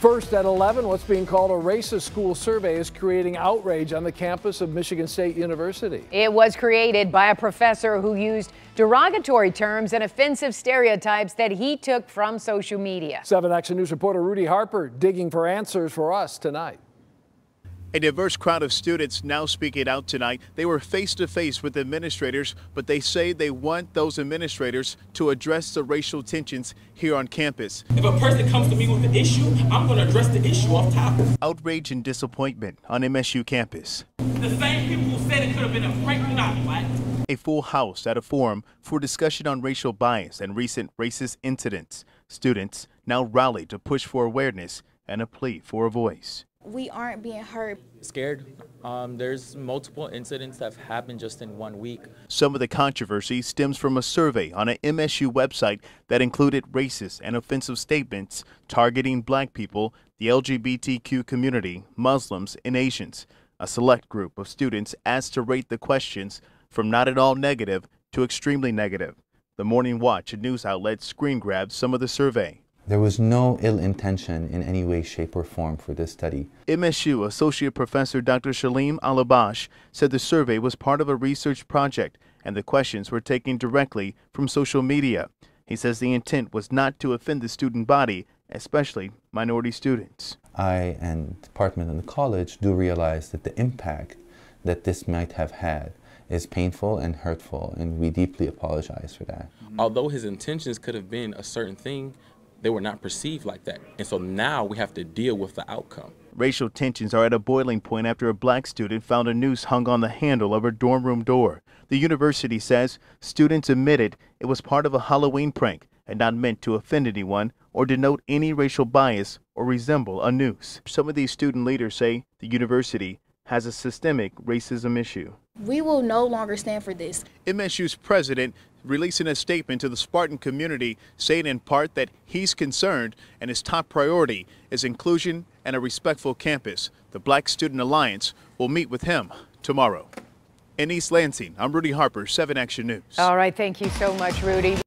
First at 11, what's being called a racist school survey is creating outrage on the campus of Michigan State University. It was created by a professor who used derogatory terms and offensive stereotypes that he took from social media. 7 Action News reporter Rudy Harper digging for answers for us tonight. A diverse crowd of students now speaking out tonight. They were face to face with administrators, but they say they want those administrators to address the racial tensions here on campus. If a person comes to me with an issue, I'm going to address the issue off top. Outrage and disappointment on MSU campus. The same people who said it could have been a not black. A full house at a forum for discussion on racial bias and recent racist incidents. Students now rally to push for awareness and a plea for a voice we aren't being heard. Scared. Um, there's multiple incidents that have happened just in one week. Some of the controversy stems from a survey on an MSU website that included racist and offensive statements targeting black people, the LGBTQ community, Muslims, and Asians. A select group of students asked to rate the questions from not at all negative to extremely negative. The Morning Watch, a news outlet, screen grabbed some of the survey. There was no ill intention in any way, shape, or form for this study. MSU Associate Professor Dr. Saleem Alhabash said the survey was part of a research project and the questions were taken directly from social media. He says the intent was not to offend the student body, especially minority students. I and the department and the college do realize that the impact that this might have had is painful and hurtful, and we deeply apologize for that. Although his intentions could have been a certain thing, they were not perceived like that. And so now we have to deal with the outcome. Racial tensions are at a boiling point after a black student found a noose hung on the handle of her dorm room door. The university says students admitted it was part of a Halloween prank and not meant to offend anyone or denote any racial bias or resemble a noose. Some of these student leaders say the university has a systemic racism issue. We will no longer stand for this. MSU's president releasing a statement to the Spartan community saying in part that he's concerned and his top priority is inclusion and a respectful campus. The Black Student Alliance will meet with him tomorrow. In East Lansing, I'm Rudy Harper, 7 Action News. All right, thank you so much, Rudy.